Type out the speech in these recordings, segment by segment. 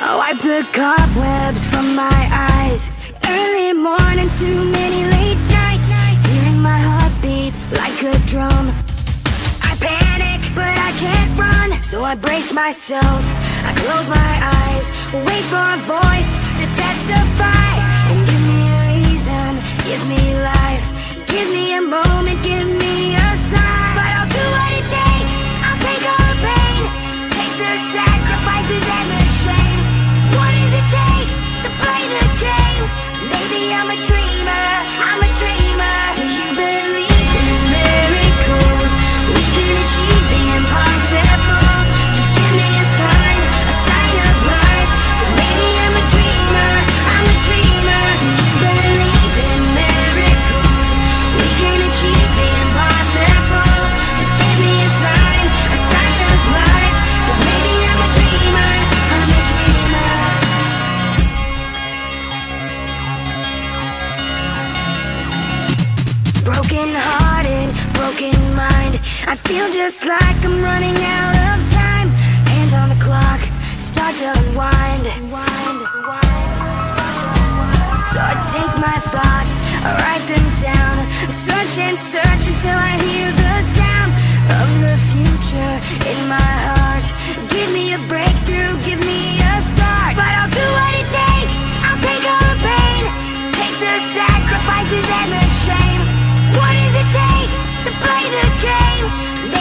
Oh, wipe the cobwebs from my eyes. Early mornings, too many late nights. Hearing my heartbeat like a drum. I panic, but I can't run So I brace myself, I close my eyes Wait for a voice to testify. I feel just like I'm running out of time. Hands on the clock, start to unwind. So I take my thoughts, I write them down. Search and search until I hear the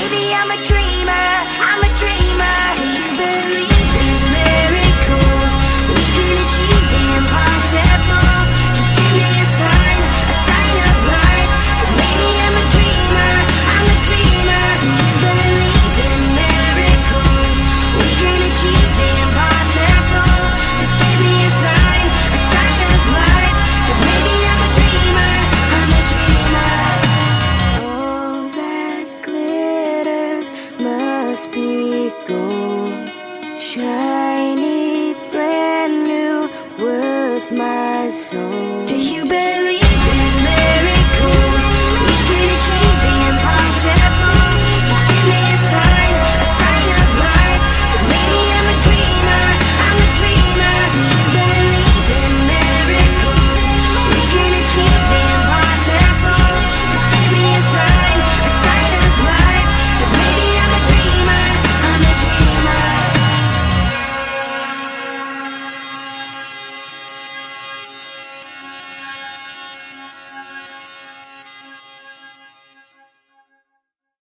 Maybe I'm a dreamer, I'm a dreamer. shiny, brand new, worth my soul.